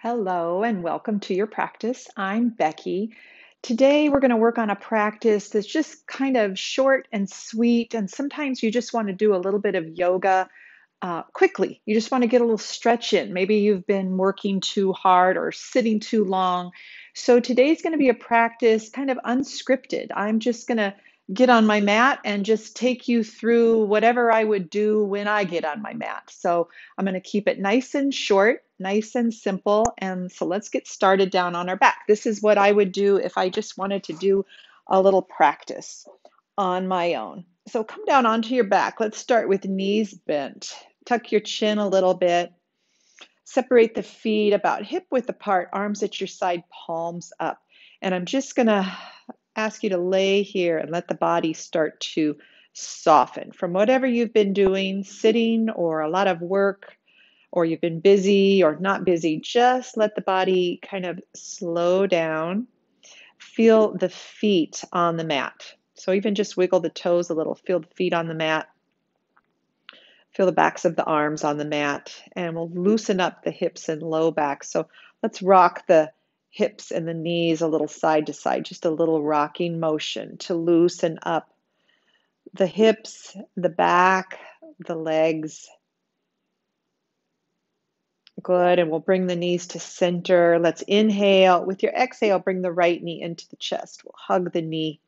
Hello and welcome to your practice. I'm Becky. Today we're going to work on a practice that's just kind of short and sweet, and sometimes you just want to do a little bit of yoga uh, quickly. You just want to get a little stretch in. Maybe you've been working too hard or sitting too long. So today's going to be a practice kind of unscripted. I'm just going to get on my mat and just take you through whatever I would do when I get on my mat. So I'm going to keep it nice and short, nice and simple. And so let's get started down on our back. This is what I would do if I just wanted to do a little practice on my own. So come down onto your back. Let's start with knees bent. Tuck your chin a little bit. Separate the feet about hip width apart, arms at your side, palms up. And I'm just going to ask you to lay here and let the body start to soften from whatever you've been doing, sitting or a lot of work, or you've been busy or not busy. Just let the body kind of slow down. Feel the feet on the mat. So even just wiggle the toes a little. Feel the feet on the mat. Feel the backs of the arms on the mat. And we'll loosen up the hips and low back. So let's rock the hips and the knees a little side to side, just a little rocking motion to loosen up the hips, the back, the legs. Good. And we'll bring the knees to center. Let's inhale. With your exhale, bring the right knee into the chest. We'll hug the knee.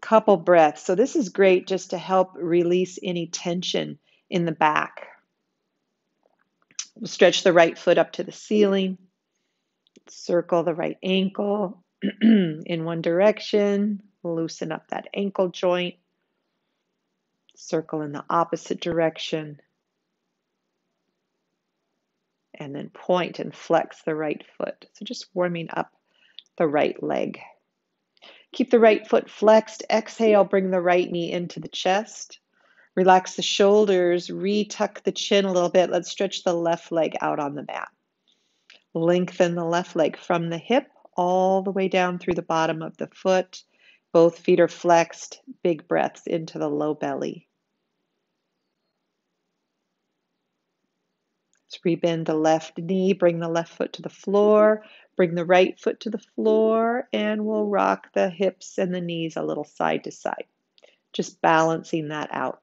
Couple breaths. So, this is great just to help release any tension in the back. We'll stretch the right foot up to the ceiling. Circle the right ankle in one direction, loosen up that ankle joint. Circle in the opposite direction. And then point and flex the right foot. So just warming up the right leg. Keep the right foot flexed. Exhale, bring the right knee into the chest. Relax the shoulders, retuck the chin a little bit. Let's stretch the left leg out on the mat. Lengthen the left leg from the hip all the way down through the bottom of the foot. Both feet are flexed. Big breaths into the low belly. Let's rebend the left knee, bring the left foot to the floor, bring the right foot to the floor, and we'll rock the hips and the knees a little side to side. Just balancing that out.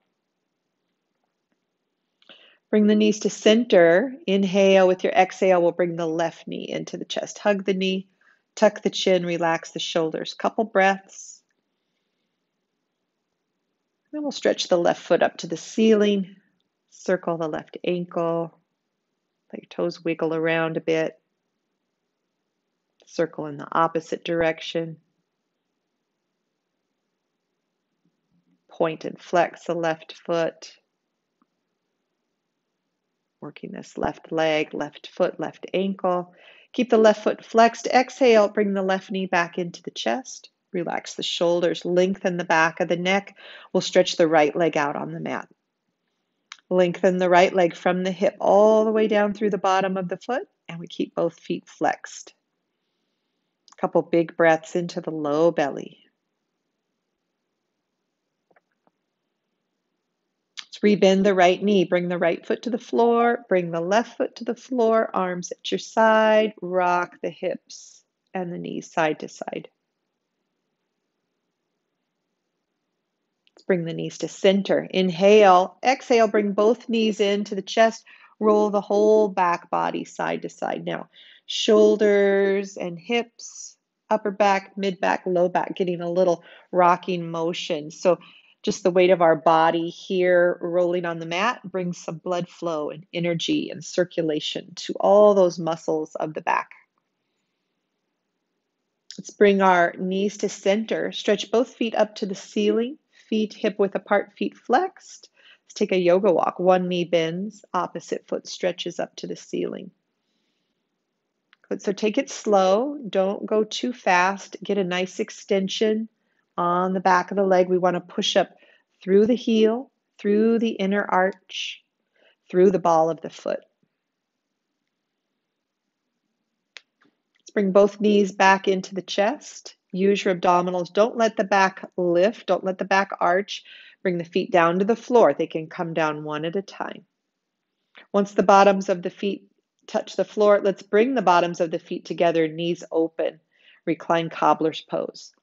Bring the knees to center. Inhale with your exhale, we'll bring the left knee into the chest. Hug the knee, tuck the chin, relax the shoulders. Couple breaths. Then we'll stretch the left foot up to the ceiling. Circle the left ankle. Let your toes wiggle around a bit. Circle in the opposite direction. Point and flex the left foot. Working this left leg, left foot, left ankle. Keep the left foot flexed. Exhale, bring the left knee back into the chest. Relax the shoulders, lengthen the back of the neck. We'll stretch the right leg out on the mat. Lengthen the right leg from the hip all the way down through the bottom of the foot, and we keep both feet flexed. A couple big breaths into the low belly. Let's Rebend the right knee. Bring the right foot to the floor. Bring the left foot to the floor. Arms at your side. Rock the hips and the knees side to side. Bring the knees to center. Inhale. Exhale. Bring both knees into the chest. Roll the whole back body side to side. Now, shoulders and hips, upper back, mid back, low back, getting a little rocking motion. So just the weight of our body here rolling on the mat brings some blood flow and energy and circulation to all those muscles of the back. Let's bring our knees to center. Stretch both feet up to the ceiling, feet hip width apart, feet flexed. Let's take a yoga walk. One knee bends, opposite foot stretches up to the ceiling. Good. So take it slow. Don't go too fast. Get a nice extension on the back of the leg. We want to push up through the heel, through the inner arch, through the ball of the foot. Let's bring both knees back into the chest. Use your abdominals. Don't let the back lift. Don't let the back arch. Bring the feet down to the floor. They can come down one at a time. Once the bottoms of the feet touch the floor. Let's bring the bottoms of the feet together, knees open, recline cobbler's pose.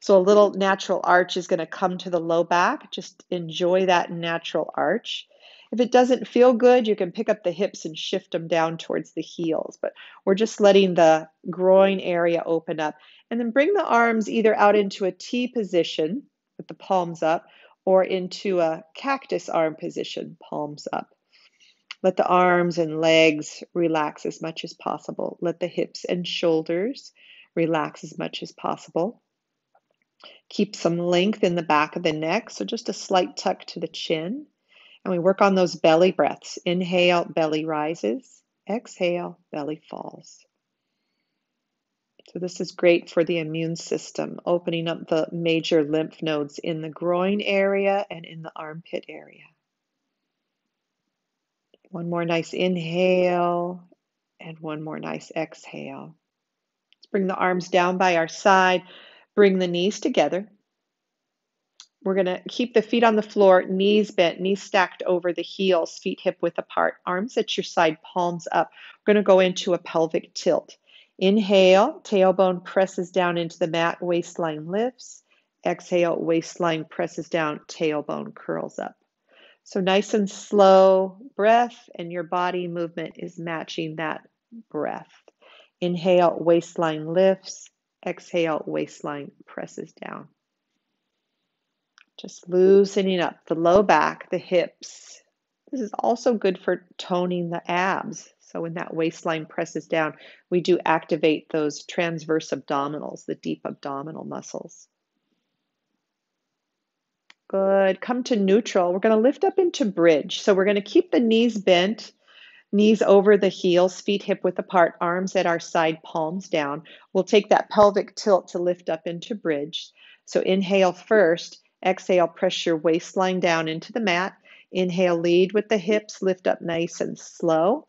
So a little natural arch is going to come to the low back. Just enjoy that natural arch. If it doesn't feel good, you can pick up the hips and shift them down towards the heels, but we're just letting the groin area open up. And then bring the arms either out into a T position with the palms up or into a cactus arm position, palms up. Let the arms and legs relax as much as possible. Let the hips and shoulders relax as much as possible. Keep some length in the back of the neck, so just a slight tuck to the chin. And we work on those belly breaths. Inhale, belly rises. Exhale, belly falls. So, this is great for the immune system, opening up the major lymph nodes in the groin area and in the armpit area. One more nice inhale and one more nice exhale. Let's bring the arms down by our side. Bring the knees together. We're going to keep the feet on the floor, knees bent, knees stacked over the heels, feet hip width apart, arms at your side, palms up. We're going to go into a pelvic tilt. Inhale, tailbone presses down into the mat, waistline lifts. Exhale, waistline presses down, tailbone curls up. So nice and slow breath, and your body movement is matching that breath. Inhale, waistline lifts. Exhale, waistline presses down. Just loosening up the low back, the hips. This is also good for toning the abs. So when that waistline presses down, we do activate those transverse abdominals, the deep abdominal muscles. Good. Come to neutral. We're going to lift up into bridge. So we're going to keep the knees bent Knees over the heels, feet hip width apart, arms at our side, palms down. We'll take that pelvic tilt to lift up into bridge. So inhale first, exhale, press your waistline down into the mat. Inhale, lead with the hips, lift up nice and slow,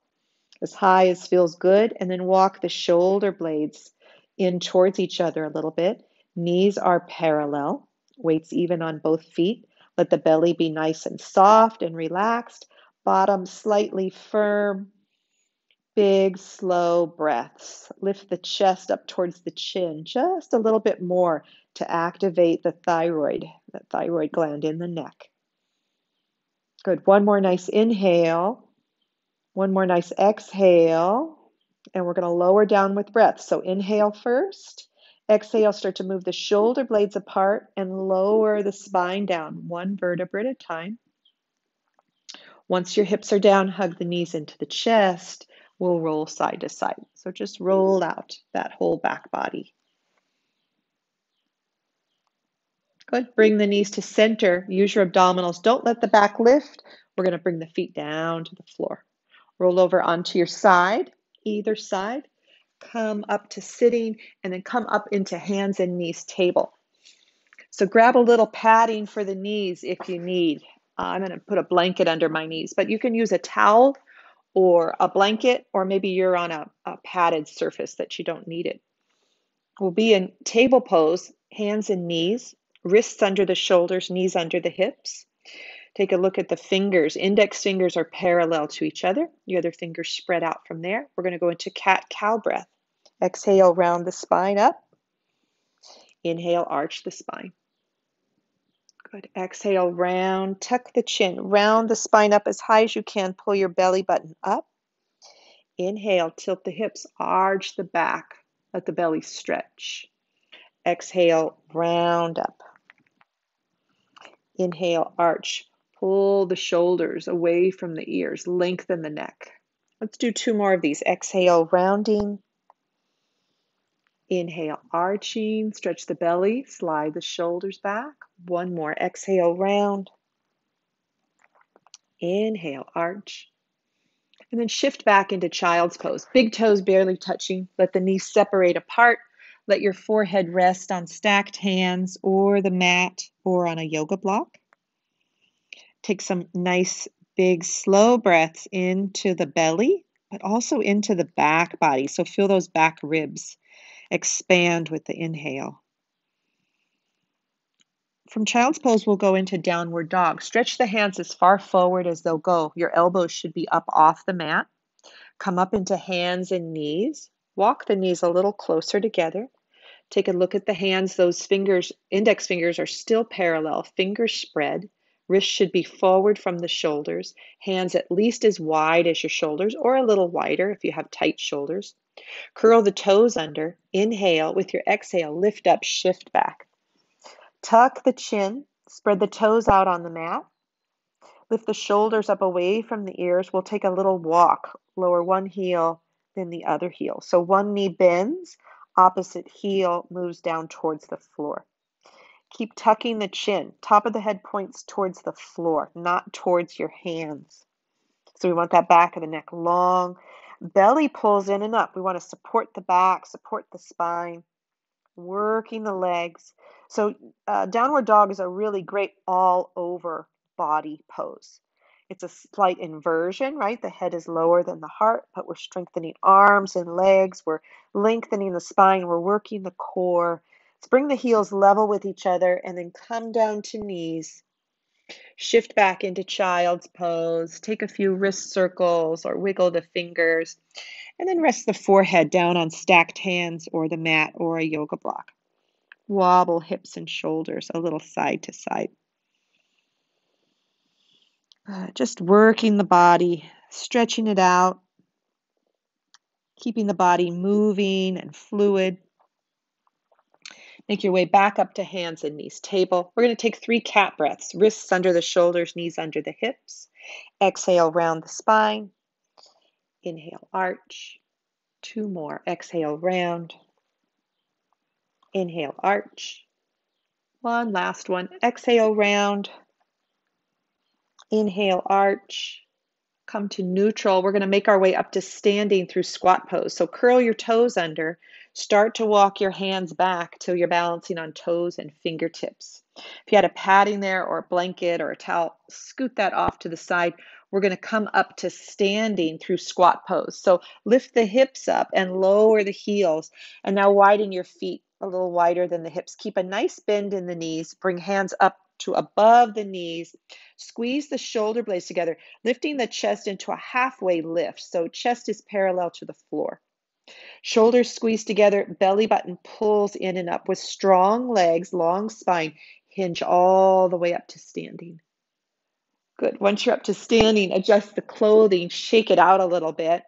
as high as feels good, and then walk the shoulder blades in towards each other a little bit. Knees are parallel, weights even on both feet. Let the belly be nice and soft and relaxed bottom slightly firm. Big, slow breaths. Lift the chest up towards the chin just a little bit more to activate the thyroid, the thyroid gland in the neck. Good. One more nice inhale. One more nice exhale. And we're going to lower down with breath. So inhale first. Exhale, start to move the shoulder blades apart and lower the spine down one vertebra at a time. Once your hips are down, hug the knees into the chest. We'll roll side to side. So just roll out that whole back body. Good. Bring the knees to center. Use your abdominals. Don't let the back lift. We're going to bring the feet down to the floor. Roll over onto your side, either side. Come up to sitting and then come up into hands and knees table. So grab a little padding for the knees if you need. Uh, I'm going to put a blanket under my knees, but you can use a towel or a blanket, or maybe you're on a, a padded surface that you don't need it. We'll be in table pose, hands and knees, wrists under the shoulders, knees under the hips. Take a look at the fingers. Index fingers are parallel to each other. The other fingers spread out from there. We're going to go into cat cow breath. Exhale, round the spine up. Inhale, arch the spine. Good. Exhale, round, tuck the chin, round the spine up as high as you can. Pull your belly button up. Inhale, tilt the hips, arch the back, let the belly stretch. Exhale, round up. Inhale, arch, pull the shoulders away from the ears, lengthen the neck. Let's do two more of these. Exhale, rounding. Inhale, arching, stretch the belly, slide the shoulders back. One more. Exhale, round. Inhale, arch. And then shift back into child's pose. Big toes barely touching. Let the knees separate apart. Let your forehead rest on stacked hands or the mat or on a yoga block. Take some nice, big, slow breaths into the belly, but also into the back body. So feel those back ribs expand with the inhale. From child's pose, we'll go into downward dog. Stretch the hands as far forward as they'll go. Your elbows should be up off the mat. Come up into hands and knees. Walk the knees a little closer together. Take a look at the hands. Those fingers, index fingers, are still parallel, fingers spread. Wrists should be forward from the shoulders. Hands at least as wide as your shoulders or a little wider if you have tight shoulders. Curl the toes under. Inhale. With your exhale, lift up, shift back. Tuck the chin. Spread the toes out on the mat. Lift the shoulders up away from the ears. We'll take a little walk. Lower one heel, then the other heel. So one knee bends, opposite heel moves down towards the floor. Keep tucking the chin. Top of the head points towards the floor, not towards your hands. So we want that back of the neck long. Belly pulls in and up. We want to support the back, support the spine, working the legs. So, uh, downward dog is a really great all over body pose. It's a slight inversion, right? The head is lower than the heart, but we're strengthening arms and legs. We're lengthening the spine. We're working the core. Bring the heels level with each other and then come down to knees. Shift back into child's pose. Take a few wrist circles or wiggle the fingers. And then rest the forehead down on stacked hands or the mat or a yoga block. Wobble hips and shoulders a little side to side. Uh, just working the body, stretching it out, keeping the body moving and fluid. Make your way back up to hands and knees. Table. We're going to take three cat breaths. Wrists under the shoulders, knees under the hips. Exhale, round the spine. Inhale, arch. Two more. Exhale, round. Inhale, arch. One last one. Exhale, round. Inhale, arch. Come to neutral. We're going to make our way up to standing through squat pose. So curl your toes under. Start to walk your hands back till you're balancing on toes and fingertips. If you had a padding there or a blanket or a towel, scoot that off to the side. We're going to come up to standing through squat pose. So lift the hips up and lower the heels. And now widen your feet a little wider than the hips. Keep a nice bend in the knees. Bring hands up to above the knees. Squeeze the shoulder blades together, lifting the chest into a halfway lift. So chest is parallel to the floor. Shoulders squeeze together, belly button pulls in and up with strong legs, long spine, hinge all the way up to standing. Good. Once you're up to standing, adjust the clothing, shake it out a little bit.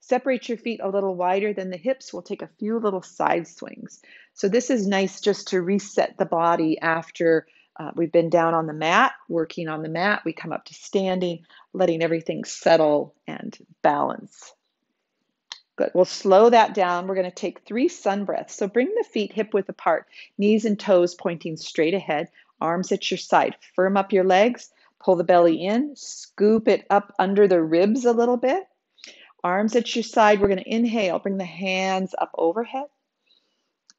Separate your feet a little wider than the hips. We'll take a few little side swings. So, this is nice just to reset the body after uh, we've been down on the mat, working on the mat. We come up to standing, letting everything settle and balance. Good. We'll slow that down. We're going to take three sun breaths. So bring the feet hip width apart, knees and toes pointing straight ahead, arms at your side. Firm up your legs, pull the belly in, scoop it up under the ribs a little bit. Arms at your side. We're going to inhale, bring the hands up overhead.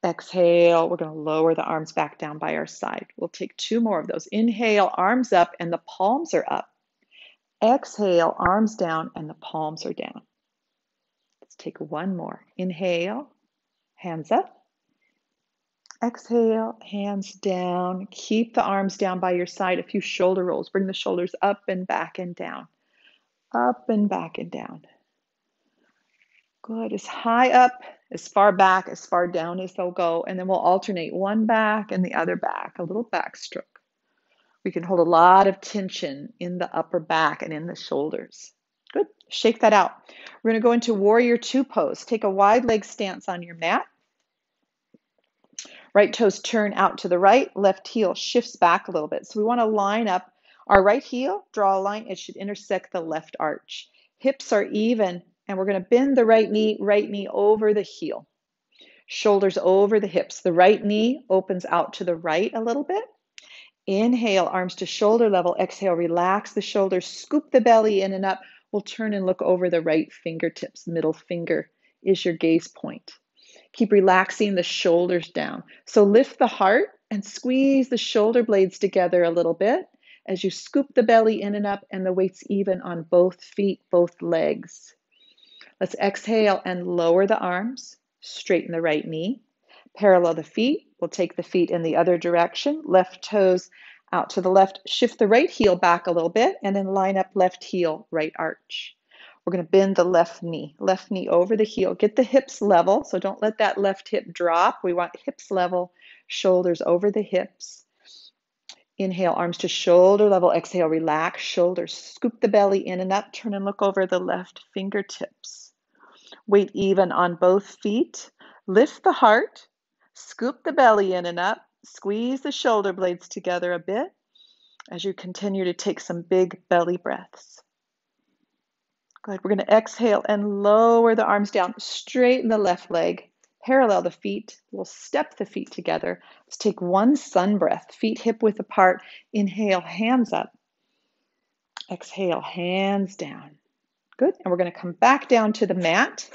Exhale, we're going to lower the arms back down by our side. We'll take two more of those. Inhale, arms up, and the palms are up. Exhale, arms down, and the palms are down. Let's take one more. Inhale, hands up. Exhale, hands down. Keep the arms down by your side. A few shoulder rolls. Bring the shoulders up and back and down. Up and back and down. Good. As high up as far back, as far down as they'll go. And then we'll alternate one back and the other back, a little backstroke. We can hold a lot of tension in the upper back and in the shoulders. Good. Shake that out. We're going to go into warrior two pose. Take a wide leg stance on your mat. Right toes turn out to the right, left heel shifts back a little bit. So we want to line up our right heel, draw a line, it should intersect the left arch. Hips are even and we're going to bend the right knee, right knee over the heel. Shoulders over the hips. The right knee opens out to the right a little bit. Inhale, arms to shoulder level. Exhale, relax the shoulders, scoop the belly in and up. We'll turn and look over the right fingertips. Middle finger is your gaze point. Keep relaxing the shoulders down. So lift the heart and squeeze the shoulder blades together a little bit as you scoop the belly in and up and the weight's even on both feet, both legs. Let's exhale and lower the arms, straighten the right knee, parallel the feet. We'll take the feet in the other direction, left toes out to the left, shift the right heel back a little bit, and then line up left heel, right arch. We're going to bend the left knee, left knee over the heel. Get the hips level, so don't let that left hip drop. We want hips level, shoulders over the hips. Inhale, arms to shoulder level. Exhale, relax shoulders. Scoop the belly in and up. Turn and look over the left fingertips. Weight even on both feet. Lift the heart. Scoop the belly in and up. Squeeze the shoulder blades together a bit as you continue to take some big belly breaths. Good. We're going to exhale and lower the arms down, straighten the left leg, parallel the feet. We'll step the feet together. Let's take one sun breath, feet hip width apart. Inhale, hands up. Exhale, hands down. Good. And we're going to come back down to the mat.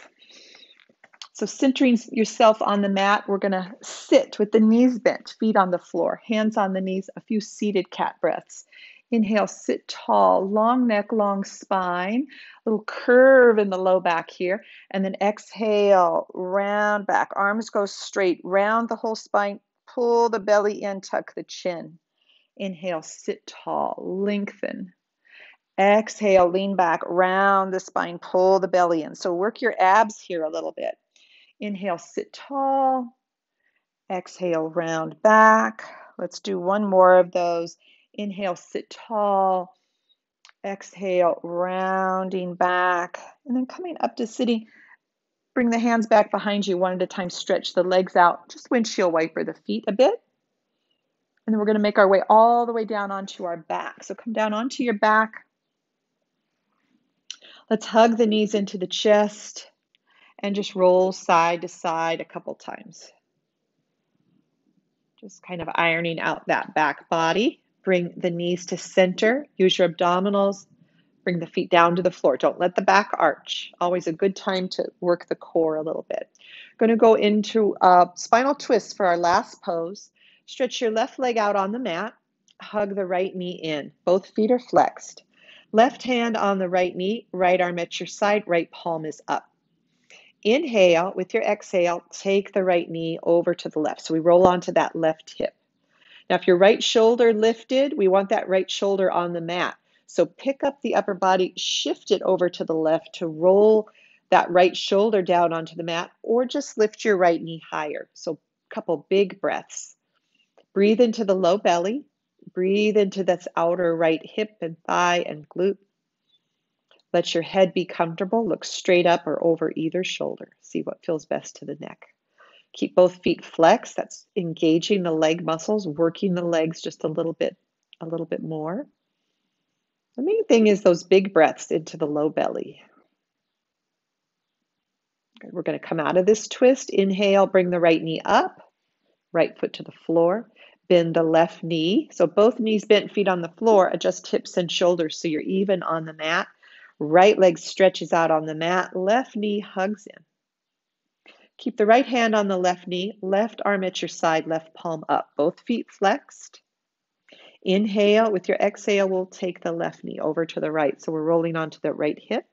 So, centering yourself on the mat, we're going to sit with the knees bent, feet on the floor, hands on the knees, a few seated cat breaths. Inhale, sit tall, long neck, long spine, little curve in the low back here. And then exhale, round back. Arms go straight, round the whole spine, pull the belly in, tuck the chin. Inhale, sit tall, lengthen. Exhale, lean back, round the spine, pull the belly in. So work your abs here a little bit. Inhale, sit tall. Exhale, round back. Let's do one more of those. Inhale, sit tall. Exhale, rounding back. And then coming up to sitting, bring the hands back behind you one at a time. Stretch the legs out. Just windshield wiper the feet a bit. And then we're going to make our way all the way down onto our back. So come down onto your back. Let's hug the knees into the chest and just roll side to side a couple times. Just kind of ironing out that back body. Bring the knees to center. Use your abdominals. Bring the feet down to the floor. Don't let the back arch. Always a good time to work the core a little bit. Going to go into a spinal twist for our last pose. Stretch your left leg out on the mat. Hug the right knee in. Both feet are flexed. Left hand on the right knee, right arm at your side, right palm is up. Inhale, with your exhale, take the right knee over to the left. So we roll onto that left hip. Now, if your right shoulder lifted, we want that right shoulder on the mat. So pick up the upper body, shift it over to the left to roll that right shoulder down onto the mat, or just lift your right knee higher. So, a couple big breaths. Breathe into the low belly. Breathe into this outer right hip and thigh and glute. Let your head be comfortable. Look straight up or over either shoulder. See what feels best to the neck. Keep both feet flexed. That's engaging the leg muscles, working the legs just a little bit, a little bit more. The main thing is those big breaths into the low belly. We're going to come out of this twist. Inhale, bring the right knee up, right foot to the floor. Bend the left knee. So both knees bent, feet on the floor. Adjust hips and shoulders so you're even on the mat. Right leg stretches out on the mat. Left knee hugs in. Keep the right hand on the left knee, left arm at your side, left palm up, both feet flexed. Inhale, with your exhale, we'll take the left knee over to the right. So we're rolling onto the right hip.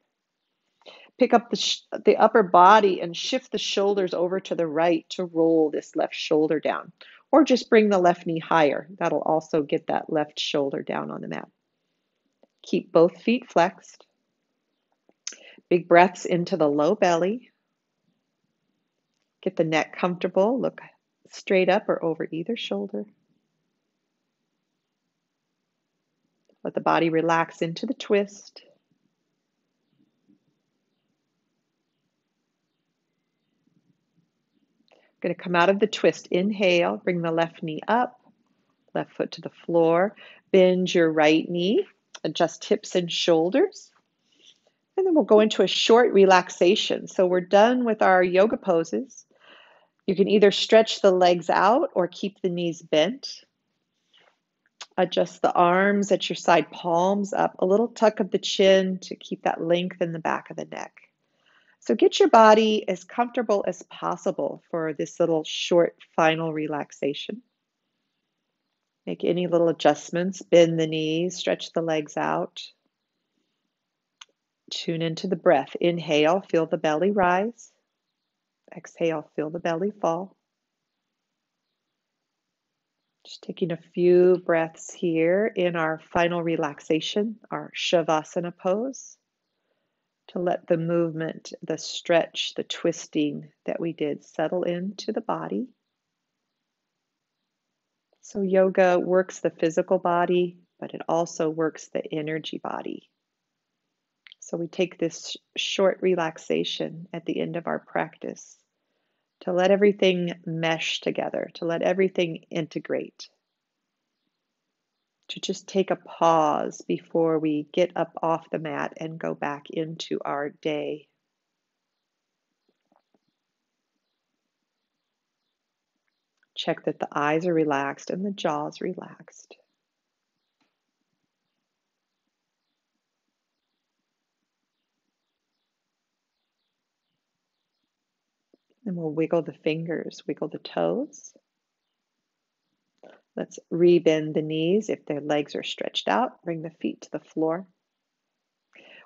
Pick up the, the upper body and shift the shoulders over to the right to roll this left shoulder down. Or just bring the left knee higher. That'll also get that left shoulder down on the mat. Keep both feet flexed. Big breaths into the low belly. Get the neck comfortable. Look straight up or over either shoulder. Let the body relax into the twist. Going to come out of the twist. Inhale, bring the left knee up, left foot to the floor. Bend your right knee, adjust hips and shoulders. And then we'll go into a short relaxation. So we're done with our yoga poses. You can either stretch the legs out or keep the knees bent. Adjust the arms at your side, palms up, a little tuck of the chin to keep that length in the back of the neck. So get your body as comfortable as possible for this little short final relaxation. Make any little adjustments, bend the knees, stretch the legs out. Tune into the breath. Inhale, feel the belly rise. Exhale, feel the belly fall. Just taking a few breaths here in our final relaxation, our Shavasana pose. to let the movement, the stretch, the twisting that we did settle into the body. So, yoga works the physical body, but it also works the energy body. So, we take this short relaxation at the end of our practice to let everything mesh together, to let everything integrate to just take a pause before we get up off the mat and go back into our day. Check that the eyes are relaxed and the jaws relaxed. And we'll wiggle the fingers, wiggle the toes. Let's rebend the knees if their legs are stretched out. Bring the feet to the floor.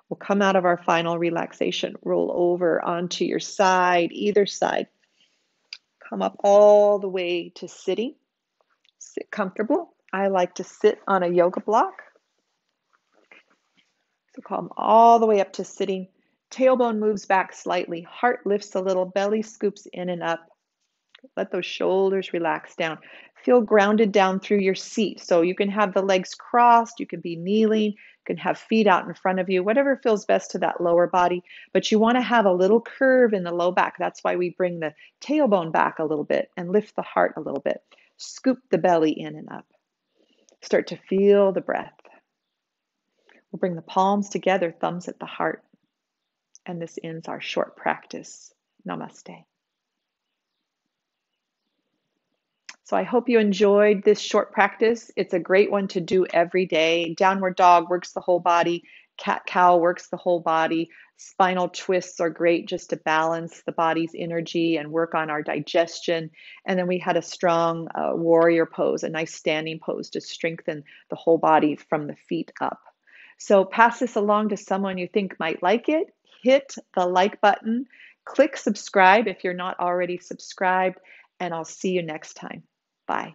We'll come out of our final relaxation. Roll over onto your side, either side. Come up all the way to sitting. Sit comfortable. I like to sit on a yoga block. So come all the way up to sitting. Tailbone moves back slightly. Heart lifts a little. Belly scoops in and up. Let those shoulders relax down. Feel grounded down through your seat. So you can have the legs crossed, you can be kneeling, you can have feet out in front of you, whatever feels best to that lower body. But you want to have a little curve in the low back. That's why we bring the tailbone back a little bit and lift the heart a little bit. Scoop the belly in and up. Start to feel the breath. We'll bring the palms together, thumbs at the heart. And this ends our short practice. Namaste. So I hope you enjoyed this short practice. It's a great one to do every day. Downward dog works the whole body. Cat cow works the whole body. Spinal twists are great just to balance the body's energy and work on our digestion. And then we had a strong uh, warrior pose, a nice standing pose to strengthen the whole body from the feet up. So pass this along to someone you think might like it hit the like button, click subscribe if you're not already subscribed, and I'll see you next time. Bye.